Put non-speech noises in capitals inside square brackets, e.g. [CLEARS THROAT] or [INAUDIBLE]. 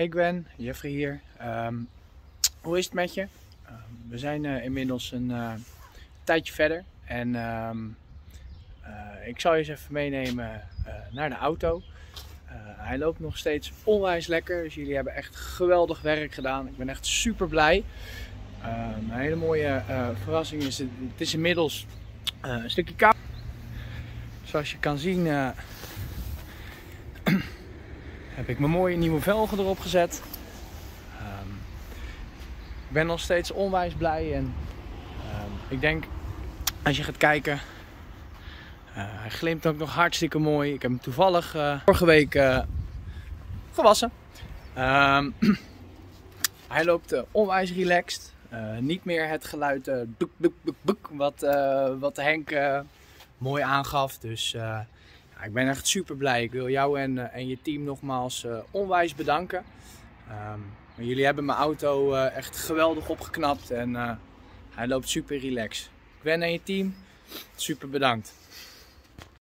Hey Gwen, Jeffrey hier. Ehm, hoe is het met je? Ehm, we zijn eh, inmiddels een eh, tijdje verder en ehm, eh, ik zal je eens even meenemen naar de auto. Hij loopt nog steeds onwijs lekker, dus jullie hebben echt geweldig werk gedaan. Ik ben echt super blij. een hele mooie verrassing is, het, het is inmiddels een stukje koud. Zoals je kan zien heb ik mijn mooie nieuwe velgen erop gezet. Ehm, ik ben nog steeds onwijs blij en ehm, ik denk als je gaat kijken, eh, hij glimt ook nog hartstikke mooi. Ik heb hem toevallig eh, vorige week eh, gewassen. Ehm, [CLEARS THROAT] hij loopt onwijs relaxed. Niet meer het geluid doek, doek, doek, doek, wat, wat Henk mooi aangaf. Dus ja, ik ben echt super blij. Ik wil jou en, eh, en je team nogmaals eh, onwijs bedanken. Ehm, jullie hebben mijn auto eh, echt geweldig opgeknapt en hij loopt super relaxed. Gwen en je team, super bedankt.